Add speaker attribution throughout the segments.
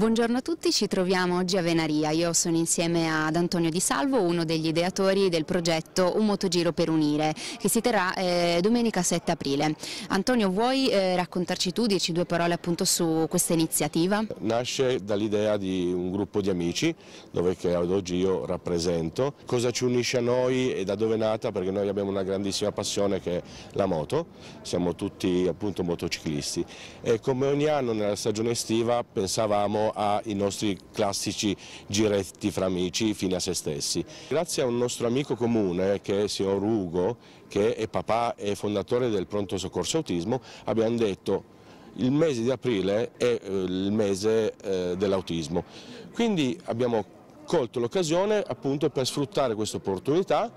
Speaker 1: Buongiorno a tutti, ci troviamo oggi a Venaria. Io sono insieme ad Antonio Di Salvo, uno degli ideatori del progetto Un Motogiro per Unire, che si terrà eh, domenica 7 aprile. Antonio, vuoi eh, raccontarci tu, dirci due parole appunto su questa iniziativa?
Speaker 2: Nasce dall'idea di un gruppo di amici, dove che ad oggi io rappresento. Cosa ci unisce a noi e da dove è nata? Perché noi abbiamo una grandissima passione che è la moto, siamo tutti appunto motociclisti e come ogni anno nella stagione estiva pensavamo ai nostri classici giretti fra amici fine a se stessi. Grazie a un nostro amico comune che è il signor Ugo, che è papà e fondatore del pronto soccorso autismo, abbiamo detto il mese di aprile è eh, il mese eh, dell'autismo. Quindi abbiamo colto l'occasione appunto per sfruttare questa opportunità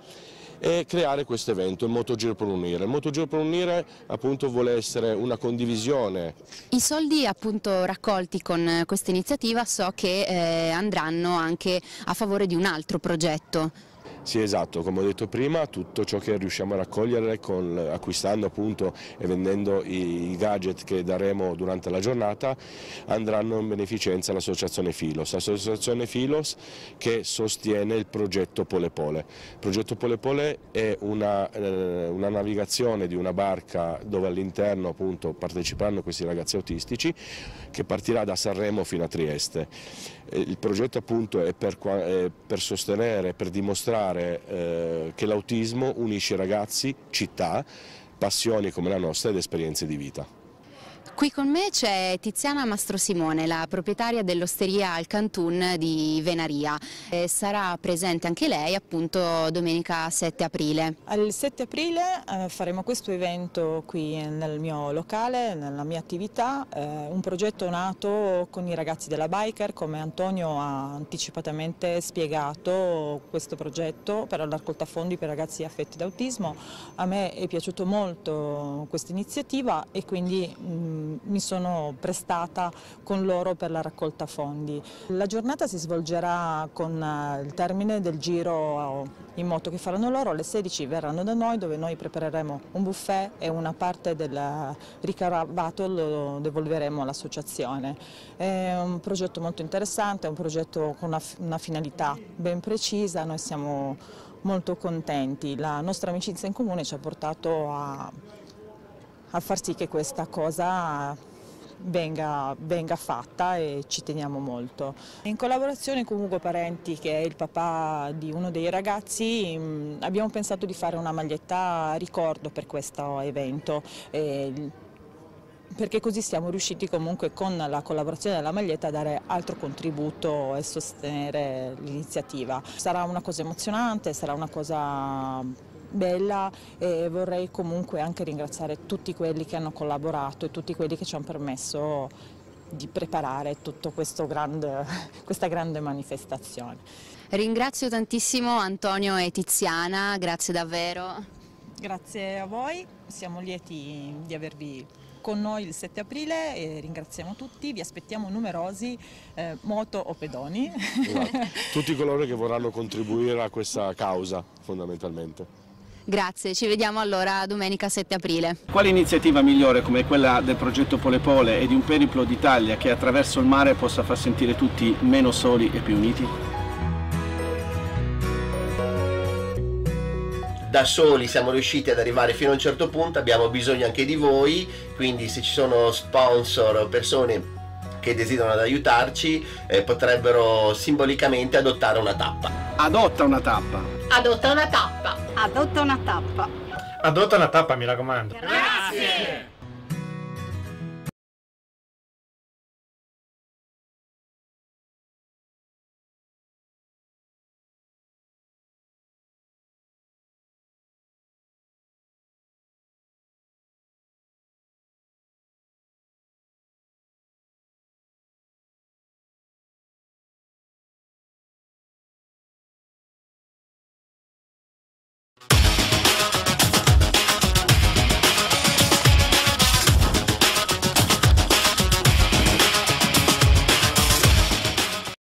Speaker 2: e creare questo evento, il Motogiro per Unire. Il Motogiro per Unire appunto vuole essere una condivisione.
Speaker 1: I soldi appunto raccolti con questa iniziativa so che eh, andranno anche a favore di un altro progetto.
Speaker 2: Sì esatto, come ho detto prima, tutto ciò che riusciamo a raccogliere con, acquistando appunto e vendendo i, i, gadget che daremo durante la giornata andranno in beneficenza all'associazione Filos, l'associazione Filos che sostiene il progetto Pole Pole. Il progetto Pole Pole è una, eh, una navigazione di una barca dove all'interno appunto parteciperanno questi ragazzi autistici che partirà da Sanremo fino a Trieste. Il progetto appunto è per, è per sostenere, per dimostrare dimostrare eh, che l'autismo unisce ragazzi, città, passioni come la nostra ed esperienze di vita.
Speaker 1: Qui con me c'è Tiziana Mastrosimone, la proprietaria dell'osteria al Cantun di Venaria. Eh, sarà presente anche lei appunto domenica 7 aprile.
Speaker 3: Il 7 aprile eh, faremo questo evento qui nel mio locale, nella mia attività, eh, un progetto nato con i ragazzi della Biker, come Antonio ha anticipatamente spiegato questo progetto per la raccolta fondi per ragazzi affetti da autismo. A me è piaciuto molto questa iniziativa e quindi mh, mm, mi sono prestata con loro per la raccolta fondi. La giornata si svolgerà con eh, il termine del giro in moto che faranno loro, alle 16 verranno da noi dove noi prepareremo un buffet e una parte del ricavato lo devolveremo all'associazione. È un progetto molto interessante, è un progetto con una, una finalità ben precisa, noi siamo molto contenti. La nostra amicizia in comune ci ha portato a a far sì che questa cosa venga, venga, fatta e ci teniamo molto. In collaborazione con Ugo Parenti che è il papà di uno dei ragazzi mm, abbiamo pensato di fare una maglietta ricordo per questo evento. perché così siamo riusciti comunque con la collaborazione della maglietta a dare altro contributo e sostenere l'iniziativa. Sarà una cosa emozionante, sarà una cosa bella e vorrei comunque anche ringraziare tutti quelli che hanno collaborato e tutti quelli che ci hanno permesso di preparare tutta grande, questa grande manifestazione.
Speaker 1: Ringrazio tantissimo Antonio e Tiziana, grazie davvero.
Speaker 3: Grazie a voi, siamo lieti di avervi con noi il 7 aprile e ringraziamo tutti, vi aspettiamo numerosi, eh, moto o pedoni.
Speaker 2: Esatto. Tutti coloro che vorranno contribuire a questa causa fondamentalmente.
Speaker 1: Grazie, ci vediamo allora domenica 7 aprile.
Speaker 4: Quale iniziativa migliore come quella del progetto Pole Pole e di un periplo d'Italia che attraverso il mare possa far sentire tutti meno soli e più uniti?
Speaker 5: da soli siamo riusciti ad arrivare fino a un certo punto, abbiamo bisogno anche di voi, quindi se ci sono sponsor o persone che desiderano aiutarci eh, potrebbero simbolicamente adottare una tappa.
Speaker 4: Adotta una tappa.
Speaker 6: Adotta una tappa.
Speaker 7: Adotta una tappa.
Speaker 8: Adotta una tappa, mi raccomando.
Speaker 6: Grazie.